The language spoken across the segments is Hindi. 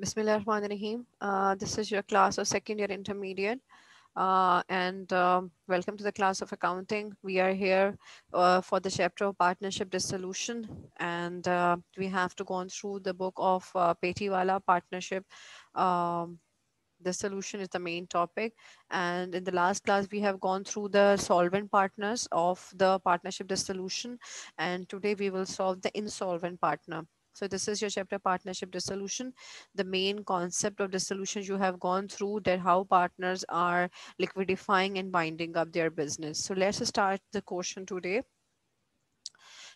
Bismillahirrahmanirrahim. Uh, this is your class of second year intermediate. Uh, and um, welcome to the class of accounting. We are here uh, for the chapter of partnership dissolution, and uh, we have to go on through the book of uh, Petiwala partnership. Um, dissolution is the main topic, and in the last class we have gone through the solvent partners of the partnership dissolution, and today we will solve the insolvent partner. So this is your chapter partnership dissolution. The main concept of dissolution you have gone through that how partners are liquidifying and binding up their business. So let's start the question today.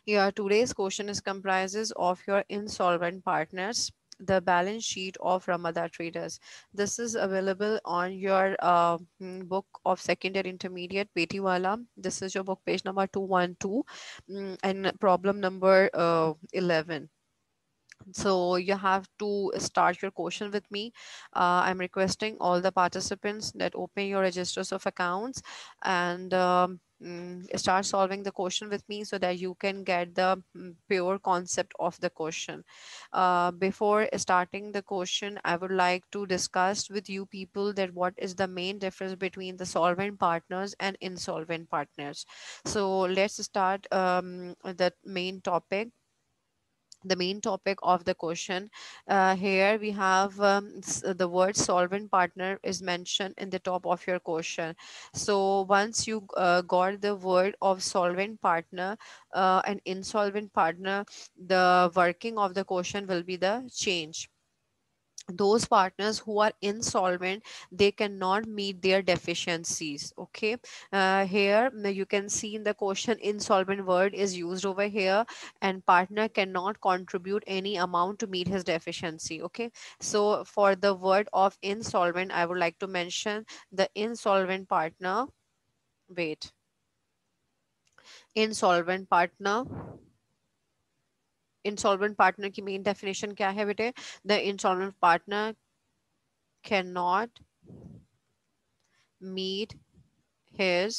Your today's question is comprises of your insolvent partners the balance sheet of Ramada Traders. This is available on your uh, hmm, book of secondary intermediate Petiwala. This is your book page number 212 mm, and problem number uh, 11 so you have to start your question with me. Uh, i'm requesting all the participants that open your registers of accounts and um, mm, start solving the question with me so that you can get the mm, pure concept of the question. Uh, before starting the question i would like to discuss with you people that what is the main difference between the solvent partners and insolvent partners. So let's start um, the main topic the main topic of the question. Uh, here we have um, the word solvent partner is mentioned in the top of your question. So once you uh, got the word of solvent partner uh, and insolvent partner, the working of the question will be the change those partners who are insolvent they cannot meet their deficiencies okay? Uh, here you can see in the question insolvent word is used over here and partner cannot contribute any amount to meet his deficiency okay? So for the word of insolvent i would like to mention the insolvent partner. Wait. Insolvent partner insolvent partner की मेन डेफिनेशन क्या है बेटे? The insolvent partner can not meet his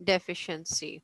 deficiency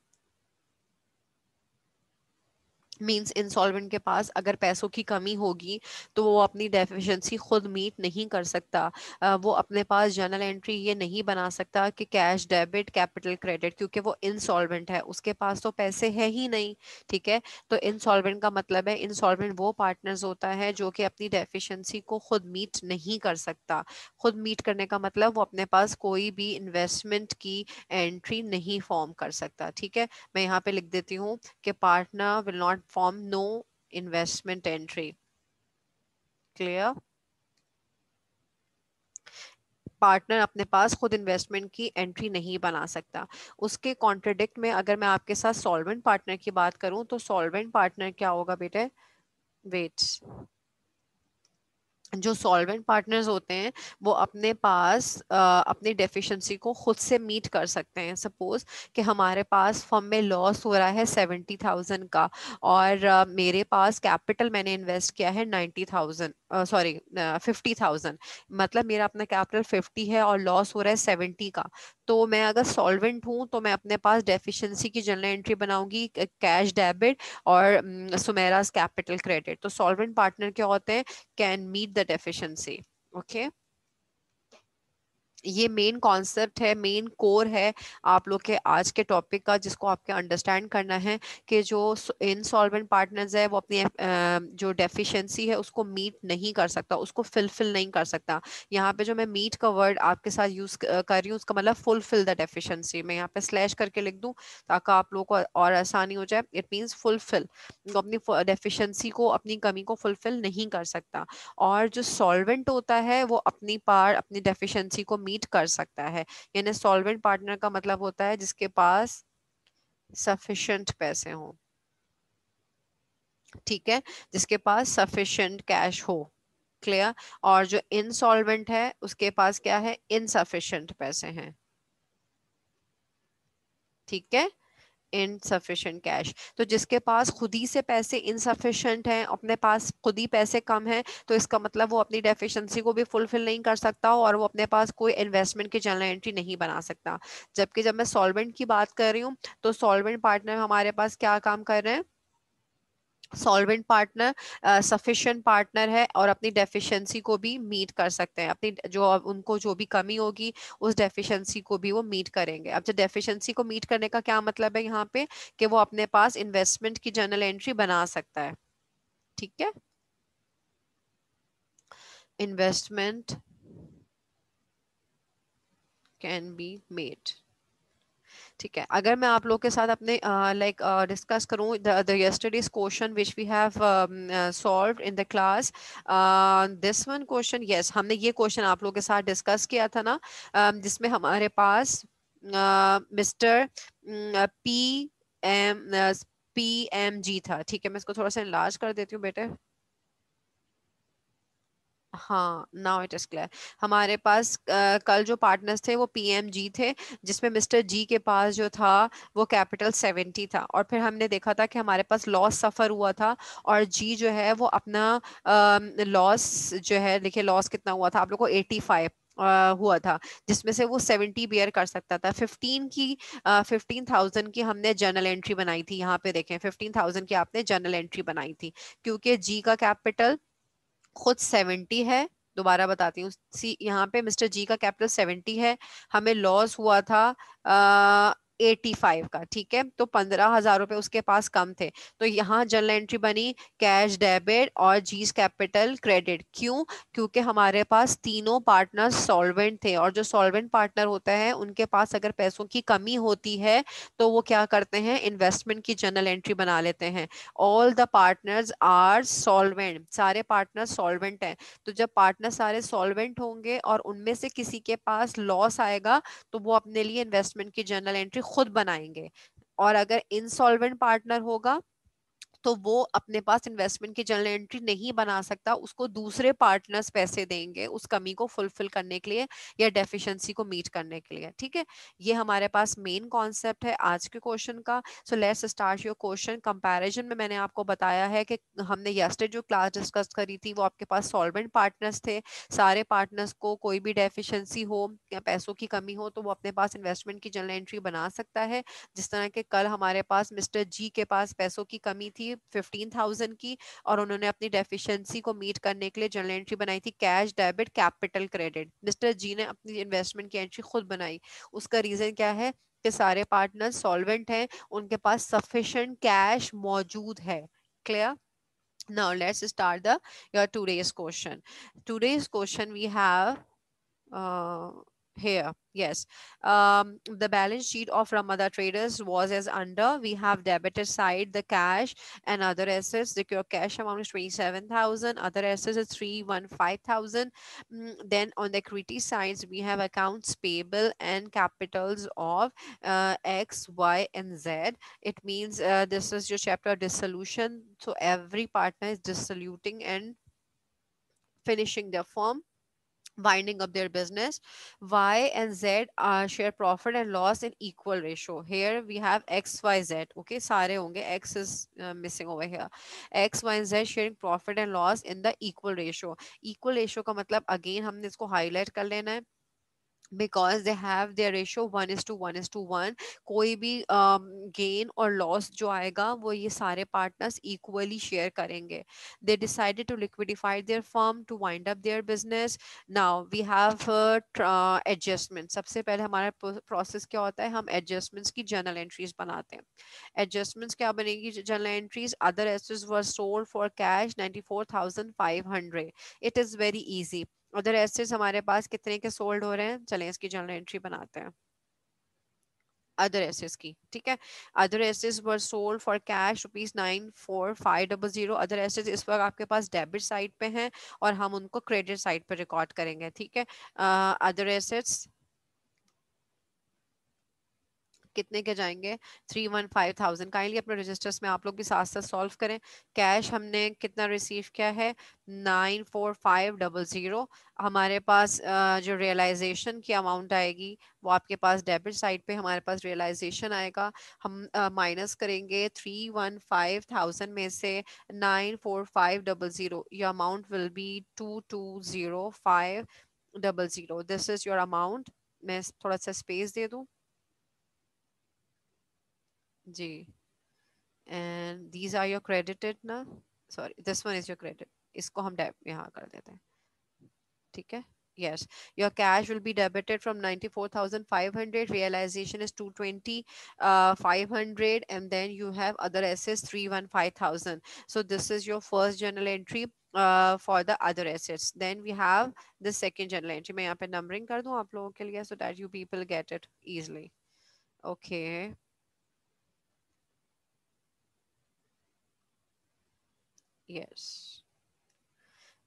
means insolvent के पास अगर पैसों की कमी होगी तो वो अपनी डेफिशिएंसी खुद मीट नहीं कर सकता। वो अपने पास जर्नल एंट्री ये नहीं बना सकता कि कैश डेबिट कैपिटल क्रेडिट क्योंकि वो इंसॉल्वेंट है। उसके पास तो पैसे है ही नहीं, ठीक है? तो इंसॉल्वेंट का मतलब है इंसॉल्वेंट वो पार्टनर्स होता है जो कि अपनी डेफिशिएंसी को खुद मीट नहीं कर सकता। खुद मीट करने का मतलब वो अपने पास कोई भी इन्वेस्टमेंट की एंट्री नहीं फॉर्म कर सकता, ठीक है? मैं यहाँ पे लिख देती हूँ कि partner will not form no investment entry. Clear? Partner अपने पास खुद इन्वेस्टमेंट की एंट्री नहीं बना सकता उसके कॉन्ट्रडिक्ट में अगर मैं आपके साथ सॉल्वेंट पार्टनर की बात करूँ तो सॉल्वेंट पार्टनर क्या होगा बेटे वेट्स जो सॉल्वेंट पार्टनर्स होते हैं वो अपने पास आ, अपनी डेफिशिएंसी को खुद से मीट कर सकते हैं। सपोज़ कि हमारे पास फर्म में लॉस हो रहा है सेवेंटी थाउज़ेंड का और आ, मेरे पास कैपिटल मैंने इन्वेस्ट किया है ninety thousand sorry fifty thousand मतलब मेरा अपना कैपिटल फिफ्टी है और लॉस हो रहा है सेवेंटी का। तो मैं अगर सॉल्वेंट हूँ तो मैं अपने पास डेफिशिएंसी की जनरल एंट्री बनाऊँगी कैश डेबिट और सुमेराज कैपिटल क्रेडिट तो सॉल्वेंट पार्टनर क्या होते हैं? Can meet the deficiency okay ये मेन कॉन्सेप्ट है मेन कोर है आप लोग के आज के टॉपिक का जिसको आपके अंडरस्टैंड करना है कि जो इनसॉल्वेंट पार्टनर्स है वो अपनी जो डेफिशिएंसी है उसको मीट नहीं कर सकता, उसको फिलफिल नहीं कर सकता। यहाँ पे जो मैं मीट का वर्ड आपके साथ यूज़ कर रही हूँ, उसका मतलब फुलफिल द डेफिशिएंसी मैं यहाँ पे स्लैश करके लिख दूँ ताकि आप लोग को और आसानी हो जाए। इट मीन्स फुलफिल अपनी डेफिशिएंसी को, अपनी कमी को फुलफिल नहीं कर सकता। और जो सॉल्वेंट होता है वो अपनी पार, अपनी डेफिशिएंसी को मीट मीट कर सकता है। यानी सॉल्वेंट पार्टनर का मतलब होता है जिसके पास सफिशेंट पैसे हो। ठीक है? जिसके पास सफिशिएंट कैश हो। क्लियर और जो इनसॉल्वेंट है, उसके पास क्या है? इनसफिशेंट पैसे हैं। ठीक है? इनसफिशेंट कैश तो जिसके पास खुद ही से पैसे इनसफिशेंट हैं, अपने पास खुद ही पैसे कम हैं तो इसका मतलब वो अपनी डेफिशिएंसी को भी फुलफिल नहीं कर सकता और वो अपने पास कोई इन्वेस्टमेंट की जनरल एंट्री नहीं बना सकता। जबकि जब मैं सॉल्वेंट की बात कर रही हूँ तो सॉल्वेंट पार्टनर हमारे पास क्या काम कर रहे हैं? सॉल्वेंट पार्टनर सफिशिएंट पार्टनर है और अपनी डेफिशिएंसी को भी मीट कर सकते हैं। अपनी जो उनको जो भी कमी होगी, उस डेफिशिएंसी को भी वो मीट करेंगे। अब जो डेफिशिएंसी को मीट करने का क्या मतलब है यहाँ पे? कि वो अपने पास इन्वेस्टमेंट की जर्नल एंट्री बना सकता है। ठीक है? इन्वेस्टमेंट कैन बी मेड ठीक है। अगर मैं आप लोग के साथ अपने लाइक डिस्कस करूँ the yesterday's question which we have solve in the class this one question yes हमने ये क्वेश्चन आप लोग के साथ डिस्कस किया था ना uh, जिसमें हमारे पास mister P M P M G था। ठीक है मैं इसको थोड़ा सा इलाज कर देती हूँ बेटे। हाँ नाउ इट इज़ क्लियर हमारे पास आ, कल जो पार्टनर्स थे वो पीएमजी थे जिसमें मिस्टर जी के पास जो था वो कैपिटल सेवेंटी था। और फिर हमने देखा था कि हमारे पास लॉस सफ़र हुआ था और जी जो है वो अपना लॉस जो है देखिए लॉस कितना हुआ था आप लोग को एटी फाइव Uh, हुआ था जिसमें से वो सेवेंटी बियर कर सकता था। फिफ्टीन की फिफ्टीन uh, थाउज़ेंड की हमने जर्नल एंट्री बनाई थी यहाँ पे देखें फिफ्टीन थाउज़ेंड की आपने जर्नल एंट्री बनाई थी क्योंकि जी का कैपिटल खुद सेवेंटी है, दोबारा बताती हूँ। यहाँ पे मिस्टर जी का कैपिटल सेवेंटी है। हमें लॉस हुआ था 85 का, ठीक है? तो पंद्रह हज़ार रुपए उसके पास कम थे। तो यहाँ जर्नल एंट्री बनी कैश डेबिट और जीस कैपिटल क्रेडिट क्यों? क्योंकि हमारे पास तीनों पार्टनर सॉल्वेंट थे और जो सॉल्वेंट पार्टनर होता है, उनके पास अगर पैसों की कमी होती है तो वो क्या करते हैं? इन्वेस्टमेंट की जर्नल एंट्री बना लेते हैं। All the partners are solvent सारे पार्टनर सॉल्वेंट हैं। तो जब पार्टनर सारे सॉल्वेंट होंगे और उनमें से किसी के पास लॉस आएगा तो वो अपने लिए इन्वेस्टमेंट की जर्नल एंट्री खुद बनाएँगे। और अगर इंसॉल्वेंट पार्टनर होगा तो वो अपने पास इन्वेस्टमेंट की जर्नल एंट्री नहीं बना सकता, उसको दूसरे पार्टनर्स पैसे देंगे उस कमी को फुलफिल करने के लिए या डेफिशिएंसी को मीट करने के लिए, ठीक है? ये हमारे पास मेन कॉन्सेप्ट है आज के क्वेश्चन का। So let's start your question comparison में मैंने आपको बताया है कि हमने यस्टर जो क्लास डिस्कस करी थी वो आपके पास सॉल्वेंट पार्टनर्स थे। सारे पार्टनर्स को कोई भी डेफिशिएंसी हो या पैसों की कमी हो तो वो अपने पास इन्वेस्टमेंट की जर्नल एंट्री बना सकता है। जिस तरह के कल हमारे पास मिस्टर जी के पास पैसों की कमी थी फिफ्टीन थाउज़ेंड की और उन्होंने अपनी डेफिशिएंसी को मीट करने के लिए जर्नल एंट्री बनाई थी cash debit capital credit mister G ने अपनी इन्वेस्टमेंट की एंट्री खुद बनाई. उसका रीजन क्या है? कि सारे पार्टनर सॉल्वेंट हैं उनके पास सफिशेंट कैश मौजूद है. Clear now let's start the your today's question. Today's we have uh, here yes. Um, the balance sheet of ramada traders was as under. We have debited side the cash and other assets. The cash amount is 27000 other assets is 315000 mm, then on the equity sides we have accounts payable and capitals of uh, x y and z. It means uh, this is your chapter of dissolution. So every partner is dissoluting and finishing their firm winding up their business y and z uh, share profit and loss in equal ratio here we have x y z okay sare honge x is uh, missing over here x y and z sharing profit and loss in the equal ratio equal ratio ka matlab again humne isko highlight kar lena hai because they have their ratio one is to one is to one कोई भी गेन um, और लॉस जो आएगा वो ये सारे पार्टनर्स इक्वली शेयर करेंगे। They decided to liquidify their firm to wind up their business now we have adjustment सबसे पहले हमारा प्रोसेस क्या होता है? हम एडजस्टमेंट्स की जर्नल एंट्रीज बनाते हैं। एडजस्टमेंट्स क्या बनेगी? Journal entries other assets were sold for cash 94500 it is very easy उधर एसेट्स हमारे पास कितने के सोल्ड हो रहे हैं? चलें, इसकी जनरल एंट्री बनाते हैं। अदर एसेट्स की, ठीक है? Other assets were sold for cash rupees nine four five double zero other assets इस वक्त आपके पास डेबिट साइड पे हैं और हम उनको क्रेडिट साइड पे रिकॉर्ड करेंगे, ठीक है? अदर एसेट्स कितने के जाएँगे? Three one five thousand kindly अपने रजिस्टर्स में आप लोग भी साथ साथ सॉल्व करें। कैश हमने कितना रिसीव किया है? Nine four five double zero हमारे पास जो रियलाइजेशन की अमाउंट आएगी वो आपके पास डेबिट साइड पे हमारे पास रियलाइजेशन आएगा। हम माइनस uh, करेंगे थ्री वन फाइव थाउज़ेंड में से nine four five double zero ये amount will be two two zero five double zero this is your amount मैं थोड़ा सा स्पेस दे दूँ। जी and these are your credited ना sorry this one is your credit इसको हम यहाँ कर देते हैं ठीक है yes your cash will be debited from 94500 realization is 220 uh, 500 and then you have other assets 315,000 so this is your first journal entry uh, for the other assets then we have the second journal entry मैं यहाँ पे numbering कर दूँ आप लोगों के लिए so that you people get it easily okay yes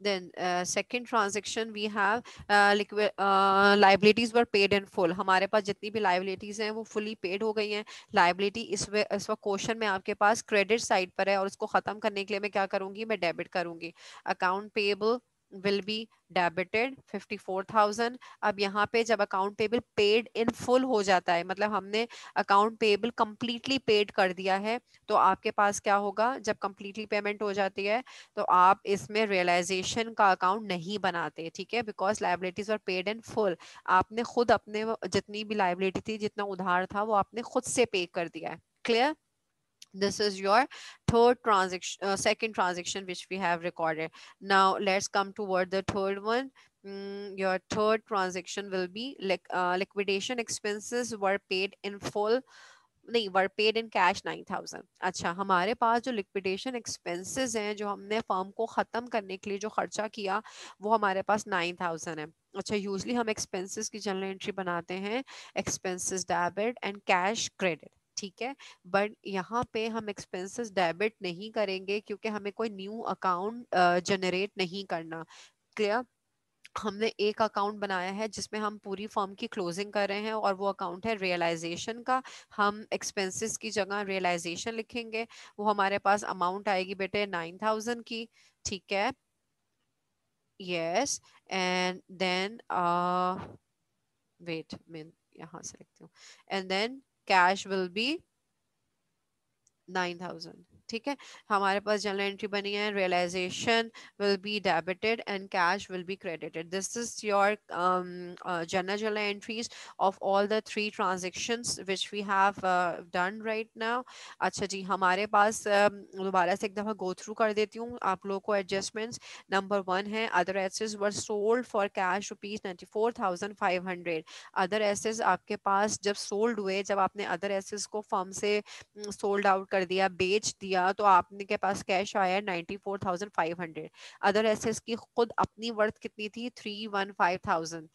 then uh, second transaction we have uh, liquid uh, liabilities were paid in full हमारे पास जितनी भी liabilities हैं वो fully paid हो गई हैं liability इस वे इस वक्त क्वेश्चन में आपके पास credit side पर है और इसको खत्म करने के लिए मैं क्या करूँगी मैं debit करूँगी Account payable will be debited 54,000 अब यहाँ पे जब account payable paid in full हो जाता है मतलब हमने अकाउंट पेबल कंप्लीटली पेड कर दिया है तो आपके पास क्या होगा? जब कम्प्लीटली पेमेंट हो जाती है तो आप इसमें रियलाइजेशन का अकाउंट नहीं बनाते ठीक है? Because liabilities are paid in full आपने खुद अपने जितनी भी लाइबिलिटी थी जितना उधार था वो आपने खुद से पे कर दिया है. Clear this is your third transaction uh, second transaction which we have recorded now let's come toward the third one mm, your third transaction will be like uh, liquidation expenses were paid in full नहीं were paid in cash nine thousand अच्छा हमारे पास जो लिक्विडेशन एक्सपेंसेस हैं जो हमने फर्म को ख़त्म करने के लिए जो खर्चा किया वो हमारे पास नाइन थाउज़ेंड है अच्छा यूजली हम एक्सपेंसेस की जनरल एंट्री बनाते हैं expenses debit and cash credit ठीक है बट यहाँ पे हम एक्सपेंसेस डेबिट नहीं करेंगे क्योंकि हमें कोई न्यू अकाउंट जनरेट नहीं करना। क्लियर हमने एक अकाउंट बनाया है जिसमें हम पूरी फॉर्म की क्लोजिंग कर रहे हैं और वो अकाउंट है रियलाइजेशन का। हम एक्सपेंसेस की जगह रियलाइजेशन लिखेंगे। वो हमारे पास अमाउंट आएगी बेटे नाइन थाउज़ेंड की, ठीक है? यस एंड देन वेट मैं यहाँ से लिखती हूँ। And then cash will be nine thousand ठीक है? हमारे पास जनरल एंट्री बनी है realisation will be debited and cash will be credited this is your general general entries of all the three transactions which we have done right now अच्छा जी हमारे पास um, दोबारा से एक दफ़ा गो थ्रू कर देती हूँ आप लोगों को एडजस्टमेंट्स नंबर वन है other assess were sold for cash rupees ninety four thousand five hundred other assess आपके पास जब सोल्ड हुए जब आपने अदर एसेस को फर्म से सोल्ड mm, आउट कर दिया बेच दिया किया तो आपने के पास कैश आया ninety four thousand five hundred other assess की खुद अपनी वर्थ कितनी थी? थ्री वन फाइव थाउज़ेंड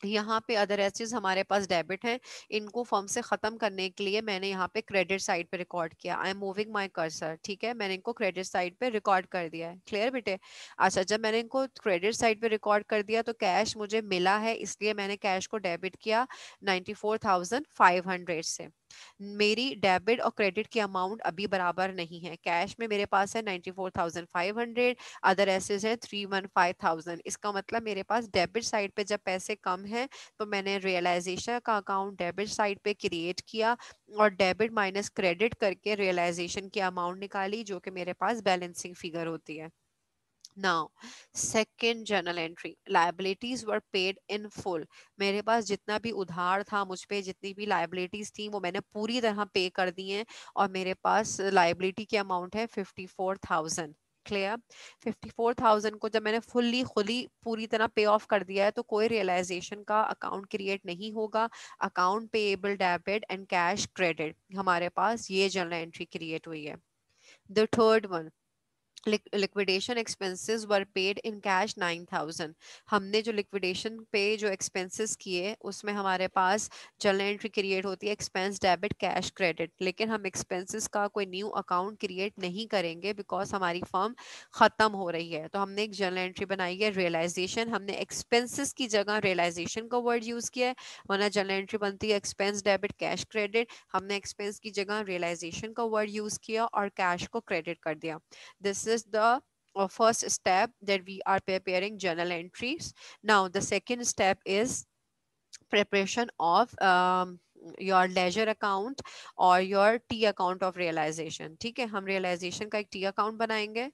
यहाँ पे अदर एसेस हमारे पास डेबिट हैं। इनको फर्म से ख़त्म करने के लिए मैंने यहाँ पे क्रेडिट साइड पे रिकॉर्ड किया। I am moving my cursor ठीक है? मैंने इनको क्रेडिट साइड पे रिकॉर्ड कर दिया है। क्लियर बेटे? अच्छा जब मैंने इनको क्रेडिट साइड पे रिकॉर्ड कर दिया तो कैश मुझे मिला है, इसलिए मैंने कैश को डेबिट किया नाइन्टी से। मेरी डेबिट और क्रेडिट की अमाउंट अभी बराबर नहीं है। कैश में मेरे पास है ninety four thousand five hundred, other assess है थ्री वन फाइव थाउज़ेंड। इसका मतलब मेरे पास डेबिट साइड पे जब पैसे कम है तो मैंने रियलाइजेशन का अकाउंट डेबिट साइड पे क्रिएट किया और डेबिट माइनस क्रेडिट करके रियलाइजेशन की अमाउंट निकाली, जो कि मेरे पास बैलेंसिंग फिगर होती है। Now second journal entry liabilities were paid in full मेरे पास जितना भी उधार था, मुझ पे जितनी भी लाइबिलिटीज थी, वो मैंने पूरी तरह पे कर दी हैं और मेरे पास लाइबिलिटी की अमाउंट है fifty four thousand clear fifty four thousand को जब मैंने फुल्ली खुली, पूरी तरह पे ऑफ़ कर दिया है तो कोई रियलाइजेशन का अकाउंट क्रिएट नहीं होगा. Account payable debit and cash credit हमारे पास ये जर्नल एंट्री क्रिएट हुई है. The third one liquidation expenses were paid in cash nine thousand हमने जो लिक्विडेशन पे जो एक्सपेंसेस किए, उसमें हमारे पास जर्नल एंट्री क्रिएट होती है एक्सपेंस डेबिट कैश क्रेडिट लेकिन हम एक्सपेंसेस का कोई न्यू अकाउंट क्रिएट नहीं करेंगे बिकॉज़ हमारी फर्म ख़त्म हो रही है। तो हमने एक जर्नल एंट्री बनाई है रियलाइजेशन हमने एक्सपेंसिस की जगह रियलाइजेशन का वर्ड यूज़ किया है, वरना जर्नल एंट्री बनती है एक्सपेंस डेबिट कैश क्रेडिट हमने एक्सपेंस की जगह रियलाइजेशन का वर्ड यूज़ किया और कैश को क्रेडिट कर दिया। This is the uh, first step that we are preparing journal entries. Now, the second step is preparation of um, your ledger account or your T account of realization. ठीक है हम realization का एक T account बनाएंगे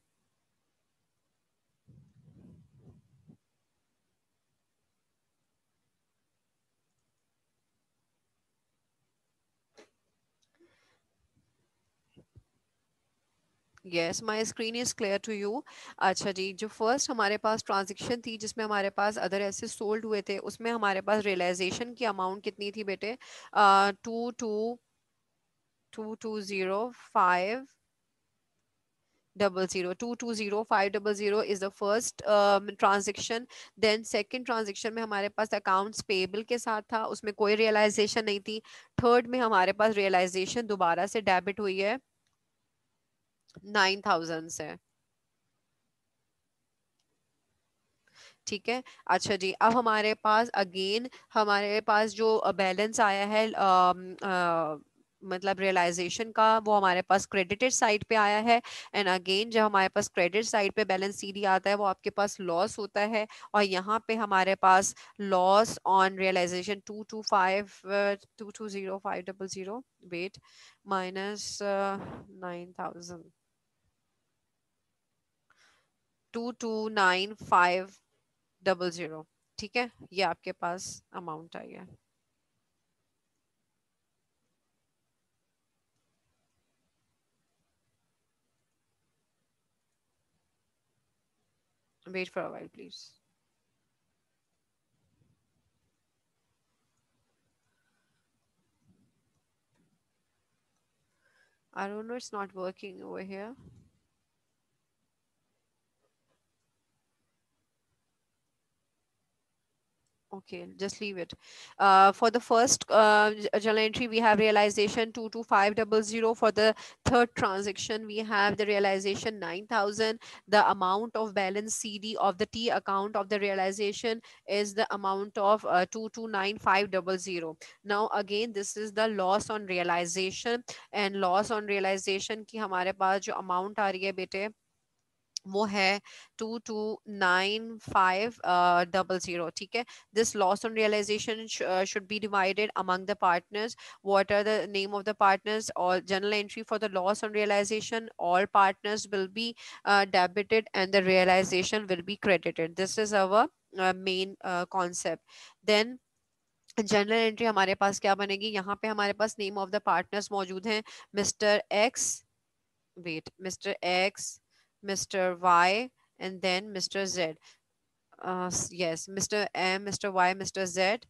Yes my screen is clear to you अच्छा जी, जो फ़र्स्ट हमारे पास ट्रांजेक्शन थी, जिसमें हमारे पास अदर ऐसे सोल्ड हुए थे, उसमें हमारे पास रियलाइजेशन की अमाउंट कितनी थी बेटे? Two two two two zero five double zero two two zero five double zero is the first transaction then second transaction में हमारे पास अकाउंट पेबल के साथ था, उसमें कोई रियलाइजेशन नहीं थी. थर्ड में हमारे पास रियलाइजेशन दोबारा से डेबिट हुई है. नाइन थाउज़ेंड से। ठीक है? अच्छा जी अब हमारे पास अगेन हमारे पास जो बैलेंस आया है आ, आ, मतलब रियलाइजेशन का वो हमारे पास क्रेडिटेड साइड पे आया है। एंड अगेन जब हमारे पास क्रेडिट साइड पे बैलेंस सीडी आता है वो आपके पास लॉस होता है। और यहाँ पे हमारे पास loss on realisation two two five two two zero five double zero wait minus nine thousand two two nine five double zero ठीक है ये आपके पास अमाउंट आई है Wait for a while, please. I don't know, it's not working over here. Okay, just leave it. Uh, for the first uh, journal entry, we have realization 22500. For the third transaction, we have the realization 9000. The amount of balance CD of the T account of the realization is the amount of uh, 229500. Now, again, this is the loss on realization and loss on realization ki hamare paas jo amount aa rahi hai वो है two two nine five double zero ठीक है? This loss on realisation should be divided among the partners what are the name of the partners और general entry for the loss on realisation all partners will be debited and the realisation will be credited this is our main concept then general entry हमारे पास क्या बनेगी? यहाँ पे हमारे पास नेम ऑफ़ द पार्टनर्स मौजूद हैं mister X wait mister X Mr. Y, and then Mr. Z. Uh, yes, Mr. M, Mr. Y, Mr. Z.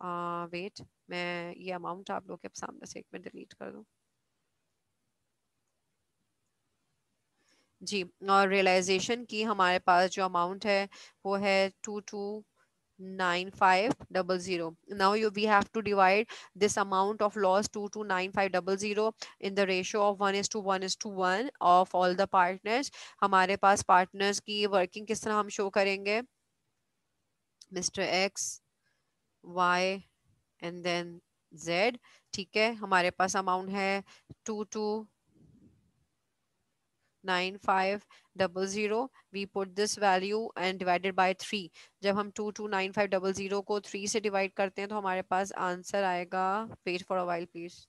Uh, wait, मैं ये अमाउंट आप लोग के सामने से एक मिनट डिलीट कर दूँ जी और रियलाइजेशन की हमारे पास जो अमाउंट है वो है two two 9500 now you we have to divide this amount of loss 2 to 9500 in the ratio of 1 is to 1 is to 1 of all the partners हमारे पास partners की working किस तरह हम show करेंगे Mr. X Y and then Z ठीक है हमारे पास अमाउंट है two two nine five double zero we put this value and divided by three जब हम two two nine five double zero को थ्री से डिवाइड करते हैं तो हमारे पास आंसर आएगा wait for a while please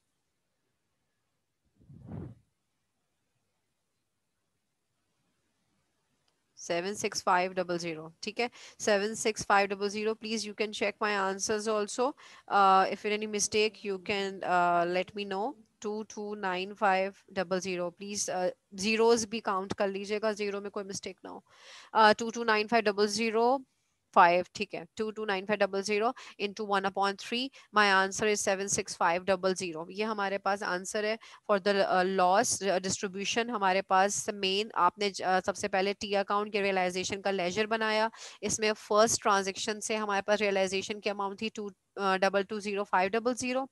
seven six five double zero ठीक है seven six five double zero please you can check my answers also uh, if any mistake you can uh, let me know two two nine five double zero please zeros भी काउंट कर लीजिएगा ज़ीरो में कोई मिस्टेक ना हो। Two two nine five double zero five ठीक है। Two two nine five double zero into one upon three my answer is seven six five double zero ये हमारे पास आंसर है फॉर द लॉस डिस्ट्रीब्यूशन हमारे पास मेन आपने uh, सबसे पहले टी अकाउंट के रियलाइजेशन का लेजर बनाया। इसमें फ़र्स्ट ट्रांजेक्शन से हमारे पास रियलाइजेशन की अमाउंट थी two double two zero five double zero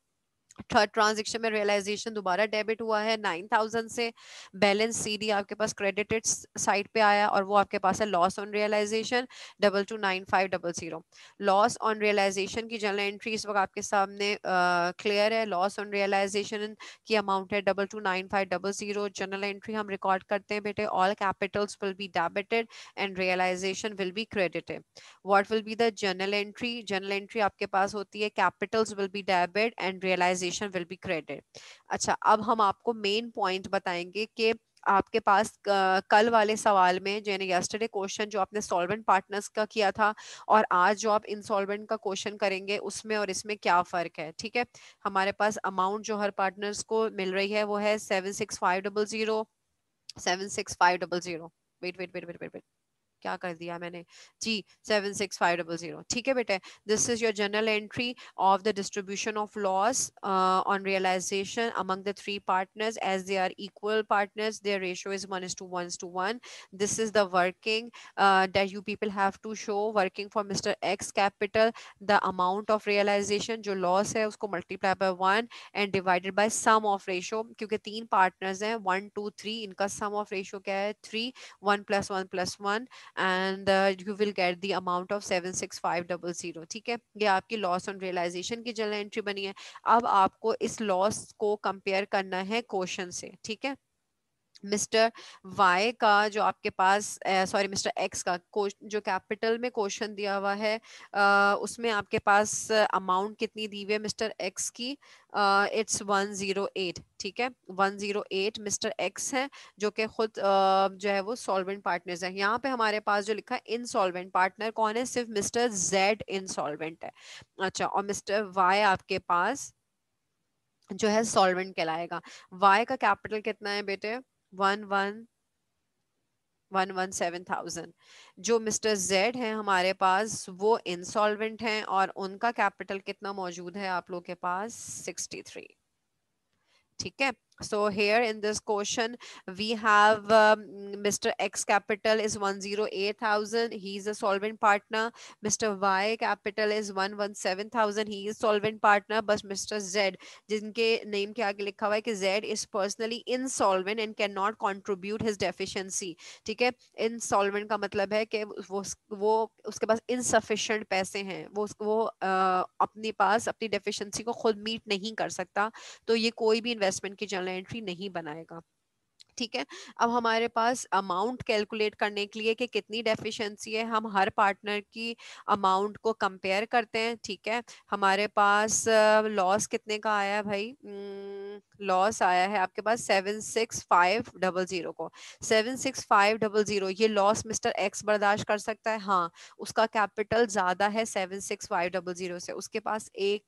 third transaction में रियलाइजेशन दोबारा डेबिट हुआ है नाइन थाउज़ेंड से बैलेंस सीडी आपके पास क्रेडिटेड साइड पे आया और वो आपके पास है loss on realisation double two nine five double zero. Loss on realisation की जनरल एंट्री इस वक्त आपके सामने क्लियर uh, है। लॉस ऑन रियलाइजेशन की अमाउंट है double two nine five double zero. General entry हम रिकॉर्ड करते हैं बेटे। All capitals will be debited and realisation will be credited. What will be the general entry general entry आपके पास होती है। Capitals will be debit and realise organisation will be credit अच्छा अब हम आपको मेन पॉइंट बताएँगे कि आपके पास कल वाले सवाल में जो यस्टरडे क्वेश्चन जो आपने सॉल्वेंट पार्टनर्स का किया था, और आज जो आप इंसॉल्वेंट का क्वेश्चन करेंगे, उसमें और इसमें क्या फ़र्क है? ठीक है? हमारे पास अमाउंट जो हर पार्टनर्स को मिल रही है, वो है seven six five double zero seven six five double zero wait wait wait wait wait wait क्या कर दिया मैंने? जी seven six five double zero ठीक है बेटे? This is your general entry of the distribution of loss on realisation among the three partners as they are equal partners their ratio is one is to one to one this is the working that you people have to show working for mister X capital the amount of realisation जो लॉस है, उसको multiply by one and divided by sum of ratio क्योंकि तीन पार्टनर्स हैं वन टू थ्री इनका सम ऑफ़ रेशियो क्या है? Three one plus one plus one and you will get the amount of seven six five double zero ठीक है? ये आपकी लॉस ऑन रियलाइजेशन की जनरल एंट्री बनी है। अब आपको इस लॉस को कंपेयर करना है क्वेश्चन से, ठीक है? मिस्टर वाई का जो आपके पास सॉरी मिस्टर एक्स का जो कैपिटल में क्वेश्चन दिया हुआ है uh, उसमें आपके पास अमाउंट कितनी दी हुई है मिस्टर एक्स की? इट्स वन ज़ीरो एट ठीक है? One zero eight mister X है जो कि खुद uh, जो है वो सॉल्वेंट पार्टनर्स है। यहाँ पे हमारे पास जो लिखा है इनसॉल्वेंट पार्टनर कौन है? सिर्फ़ मिस्टर जेड इनसॉल्वेंट है। अच्छा और मिस्टर वाई आपके पास जो है सॉल्वेंट कहलाएगा। वाई का कैपिटल कितना है बेटे? One one one one seven thousand जो मिस्टर जेड हैं हमारे पास, वो इंसॉल्वेंट हैं और उनका कैपिटल कितना मौजूद है आप लोग के पास? Sixty three. ठीक है? So here in this question we have um, mr x capital is 108000 he is a solvent partner mr y capital is 117000 he is solvent partner but mr z जिनके नेम के आगे लिखा हुआ है कि z is personally insolvent and cannot contribute his deficiency ठीक है insolvent का मतलब है कि वो वो उसके पास insufficient पैसे हैं वो वो आ, अपने पास अपनी deficiency को खुद मीट नहीं कर सकता तो ये कोई भी इन्वेस्टमेंट की जर्नल एंट्री नहीं बनाएगा। ठीक है? अब हमारे पास अमाउंट कैलकुलेट करने के लिए कि कितनी डेफिशिएंसी है, हम हर पार्टनर की अमाउंट को कंपेयर करते हैं, ठीक है? हमारे पास लॉस कितने का आया है भाई? लॉस आया है आपके पास seven six five double zero को। Seven six five double zero ये लॉस मिस्टर एक्स बर्दाश्त कर सकता है? हाँ उसका कैपिटल ज़्यादा है seven six five double zero से। उसके पास एक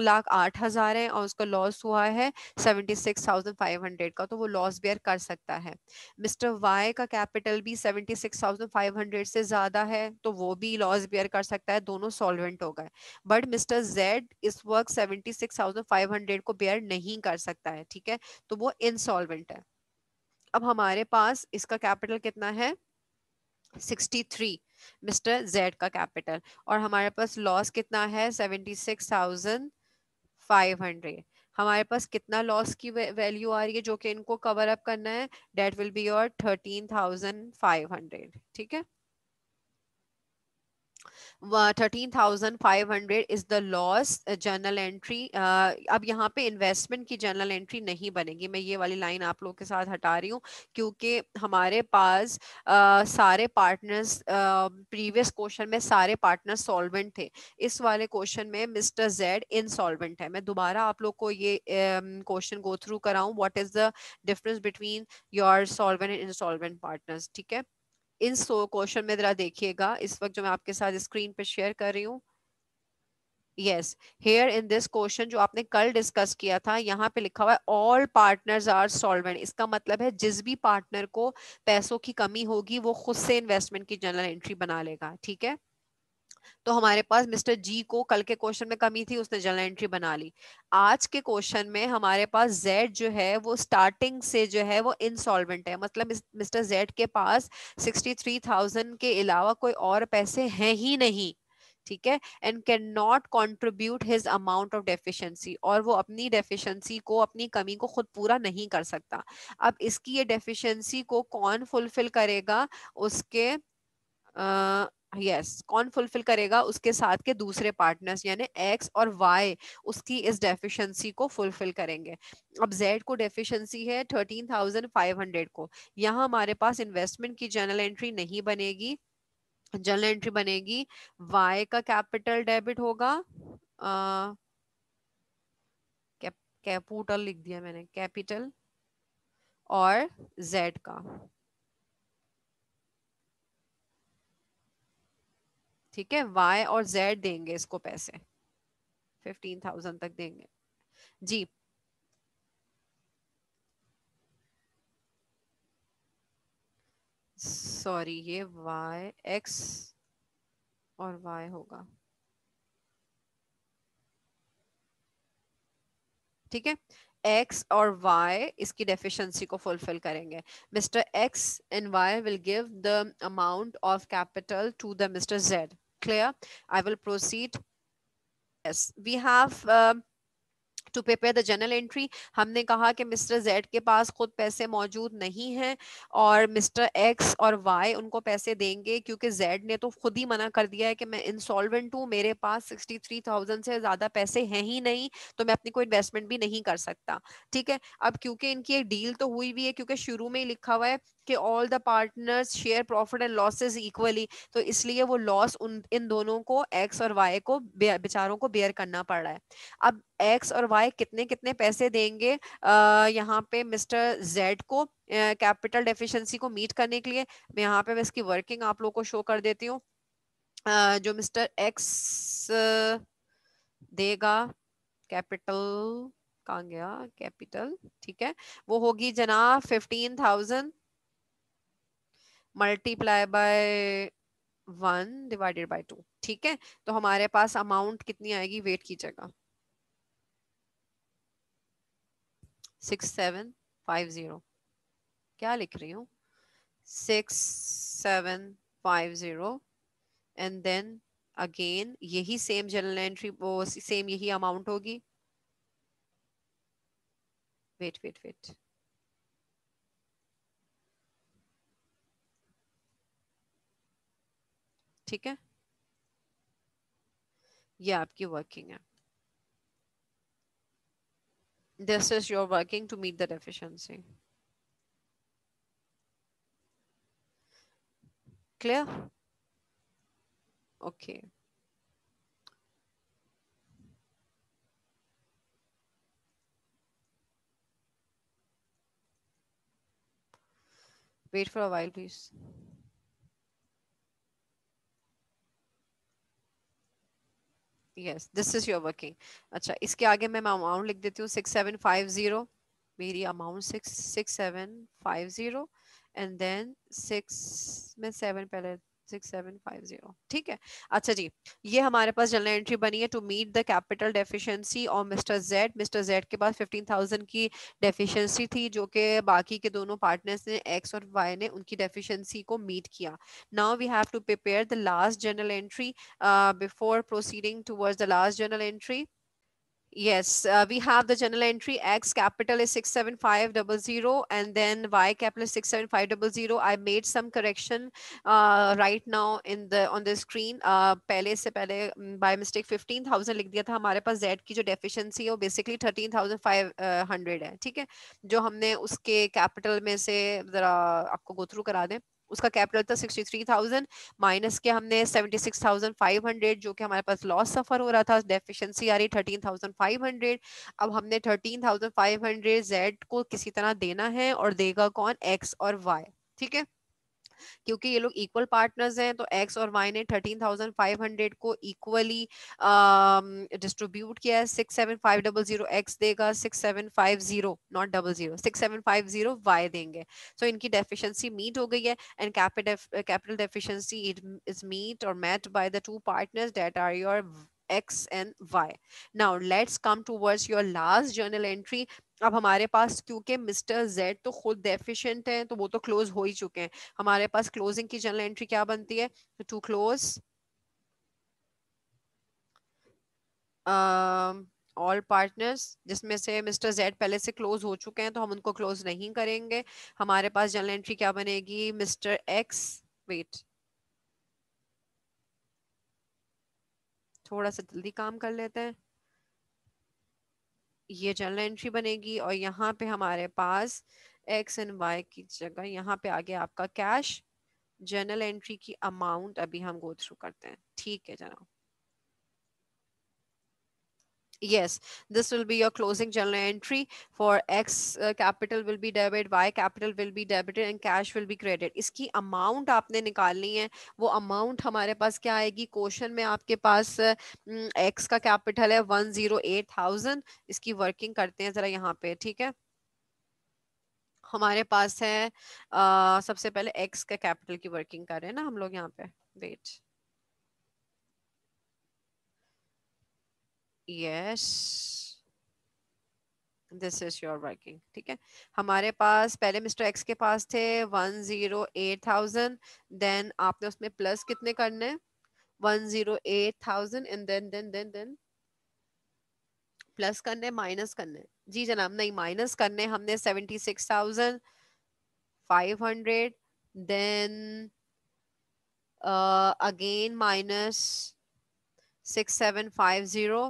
लाख आठ हज़ार है और उसका लॉस हुआ है seventy six thousand five hundred का तो वो लॉस बेयर कर सकता है। मिस्टर वाई का कैपिटल भी seventy six thousand five hundred से ज़्यादा है तो वो भी लॉस बेयर कर सकता है दोनों सॉल्वेंट हो गए। बट मिस्टर जेड इस वक्त seventy six thousand five hundred को बेयर नहीं कर सकता है ठीक है? तो वो इनसॉल्वेंट है। अब हमारे पास इसका कैपिटल कितना है? 63 मिस्टर जेड का कैपिटल। और हमारे पास लॉस कितना है? 76,500 हमारे पास कितना लॉस की वैल्यू आ रही है, जो कि इनको कवर अप करना है that will be your thirteen thousand five hundred ठीक है? Thirteen thousand five hundred is the loss journal entry अब यहाँ पे इन्वेस्टमेंट की जर्नल एंट्री नहीं बनेगी। मैं ये वाली लाइन आप लोगों के साथ हटा रही हूँ क्योंकि हमारे पास uh, सारे पार्टनर्स प्रीवियस क्वेश्चन में सारे पार्टनर्स सॉल्वेंट थे। इस वाले क्वेश्चन में मिस्टर जेड इनसॉल्वेंट है। मैं दोबारा आप लोग को ये question go through कराऊं। What is the difference between your solvent and insolvent partners ठीक है? इन सो क्वेश्चन में जरा देखिएगा। इस वक्त जो मैं आपके साथ स्क्रीन पे शेयर कर रही हूँ। Yes here in this question जो आपने कल डिस्कस किया था, यहाँ पे लिखा हुआ है ऑल पार्टनर्स आर सॉल्वेंट इसका मतलब है, जिस भी पार्टनर को पैसों की कमी होगी, वो खुद से इन्वेस्टमेंट की जनरल एंट्री बना लेगा, ठीक है? तो हमारे पास मिस्टर जी को कल के क्वेश्चन में कमी थी, उसने जर्नल एंट्री बना ली। आज के क्वेश्चन में हमारे पास जेड जो है, वो स्टार्टिंग से जो है, वो इनसॉल्वेंट है। मतलब मिस्टर जेड के पास सिक्सटी थ्री थाउज़ेंड के अलावा कोई और पैसे हैं ही नहीं, ठीक है? And can not contribute his amount of deficiency और वो अपनी डेफिशिएंसी को, अपनी कमी को खुद पूरा नहीं कर सकता। अब इसकी ये डेफिशिएंसी को कौन फुलफिल करेगा? उसके यस कौन फुलफिल करेगा? उसके साथ के दूसरे पार्टनर्स यानी एक्स और वाई उसकी इस डेफिशिएंसी को फुलफिल करेंगे। अब जेड को डेफिशिएंसी है थर्टीन थाउज़ेंड फाइव हंड्रेड को। यहाँ हमारे पास इन्वेस्टमेंट की जर्नल एंट्री नहीं बनेगी। जर्नल एंट्री बनेगी वाई का कैपिटल डेबिट होगा। कैपिटल लिख दिया मैंने कैपिटल और जेड का। ठीक है वाई और जेड देंगे इसको पैसे। फिफ्टीन थाउज़ेंड तक देंगे। जी। सॉरी ये y, x और y होगा। ठीक है? X और y इसकी डेफिशिएंसी को फुलफिल करेंगे। Mister x and y will give the amount of capital to the mister z clear. I will proceed. Yes we have uh, to prepare the general entry हमने कहा कि मिस्टर जेड के पास खुद पैसे मौजूद नहीं हैं और मिस्टर एक्स और वाई उनको पैसे देंगे क्योंकि जेड ने तो खुद ही मना कर दिया है कि मैं इंसॉल्वेंट हूँ, मेरे पास सिक्सटी थ्री थाउज़ेंड से ज़्यादा पैसे हैं ही नहीं तो मैं अपनी कोई इन्वेस्टमेंट भी नहीं कर सकता। ठीक है? अब क्योंकि इनकी एक डील तो हुई हुई है, क्योंकि शुरू में ही लिखा हुआ है कि all the partners share profit and losses equally तो इसलिए वो लॉस उन, इन दोनों को एक्स और वाई को बेचारों को बेयर करना पड़ रहा है। अब एक्स और वाई कितने कितने पैसे देंगे यहाँ पे मिस्टर जेड को कैपिटल डेफिशिएंसी को मीट करने के लिए। मैं यहाँ पे मैं इसकी वर्किंग आप लोग को शो कर देती हूँ। जो मिस्टर एक्स देगा, कैपिटल, कहाँ गया? कैपिटल, ठीक है। वो होगी जनाब fifteen thousand multiply by one divided by two, ठीक है। तो हमारे पास अमाउंट कितनी आएगी वेट कीजिएगा। सिक्स सेवन फाइव ज़ीरो क्या लिख रही हूँ? Six seven five zero and then again यही सेम जनरल एंट्री वो सेम यही अमाउंट होगी। वेट वेट वेट ठीक है? ये आपकी वर्किंग है। This is your working to meet the deficiency. Clear? Okay. Wait for a while, please. Yes this is your working अच्छा इसके आगे मैं अमाउंट लिख देती हूँ सिक्स सेवन फाइव ज़ीरो मेरी amount six six seven five zero and then six में सेवन पहले सिक्स सेवन फाइव ज़ीरो ठीक है? अच्छा जी, ये हमारे पास जनरल एंट्री बनी है to meet the capital deficiency और मिस्टर जेड मिस्टर जेड के पास फिफ्टीन थाउज़ेंड की डेफिशिएंसी थी, जो कि बाकी के दोनों पार्टनर्स ने एक्स और वाई ने, उनकी डेफिशिएंसी को मीट किया। Now we have to prepare the last general entry before proceeding towards the last general entry Yes, uh, we have the journal entry X capital is 67500 and then Y capital is 67500. I made some correction uh, right now in the on the screen. Uh, पहले से पहले by mistake 15,000 लिख दिया था हमारे पास Z की जो deficiency है वो basically 13,500 है ठीक है जो हमने उसके capital में से जरा आपको go through करा दें उसका कैपिटल था सिक्सटी थ्री थाउज़ेंड माइनस के हमने seventy six thousand five hundred जो कि हमारे पास लॉस सफ़र हो रहा था डेफिशिएंसी आ रही थर्टीन थाउज़ेंड फाइव हंड्रेड अब हमने thirteen thousand five hundred Z को किसी तरह देना है और देगा कौन? एक्स और वाई ठीक है? क्योंकि ये लोग इक्वल पार्टनर्स हैं तो एक्स और वाई ने थर्टीन थाउज़ेंड फाइव हंड्रेड को इक्वली डिस्ट्रीब्यूट किया है six seven five double zero X देगा six seven five zero not double zero six seven five zero Y देंगे सो so, इनकी डेफिशिएंसी मीट हो गई है and capital deficiency it is meet और met by the two partners that are your x and y. Now let's come towards your last journal entry. अब हमारे पास क्योंकि मिस्टर जेड तो खुद डेफिशिएंट हैं तो वो तो क्लोज हो ही चुके हैं। हमारे पास क्लोजिंग की जर्नल एंट्री क्या बनती है? टू क्लोज ऑल पार्टनर्स जिसमें से मिस्टर जेड पहले से क्लोज हो चुके हैं तो हम उनको क्लोज नहीं करेंगे। हमारे पास जर्नल एंट्री क्या बनेगी? मिस्टर एक्स वेट थोड़ा सा जल्दी काम कर लेते हैं। ये जनरल एंट्री बनेगी और यहाँ पे हमारे पास एक्स एंड वाई की जगह, यहाँ पे आगे आपका कैश जनरल एंट्री की अमाउंट अभी हम गो थ्रू करते हैं। ठीक है जनाब। Yes this will be your closing journal entry for x uh, capital will be debit y capital will be debited and cash will be credit इसकी अमाउंट आपने निकालनी है वो अमाउंट हमारे पास क्या आएगी? क्वेश्चन में आपके पास एक्स का कैपिटल है वन ज़ीरो एट थाउज़ेंड इसकी वर्किंग करते हैं जरा यहाँ पे ठीक है? हमारे पास है uh, सबसे पहले एक्स का कैपिटल की वर्किंग कर रहे हैं ना हम लोग यहाँ पे wait yes this is your working ठीक है? हमारे पास पहले मिस्टर एक्स के पास थे one zero eight thousand then आपने उसमें प्लस कितने करने? One zero eight thousand and then then then then plus करने माइनस करने। जी जनाब, नहीं माइनस करने हमने seventy six thousand five hundred then again minus six seven five zero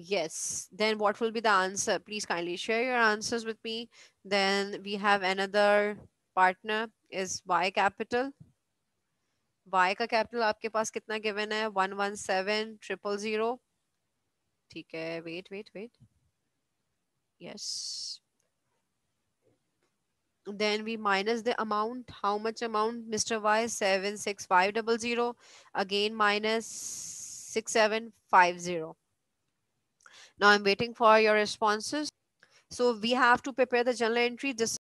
yes then what will be the answer please kindly share your answers with me then we have another partner is y capital y का capital आपके पास कितना given है one one seven triple zero ठीक है wait wait wait yes then we minus the amount how much amount mr y 76500 again minus 6750 now i'm waiting for your responses. So we have to prepare the journal entry. This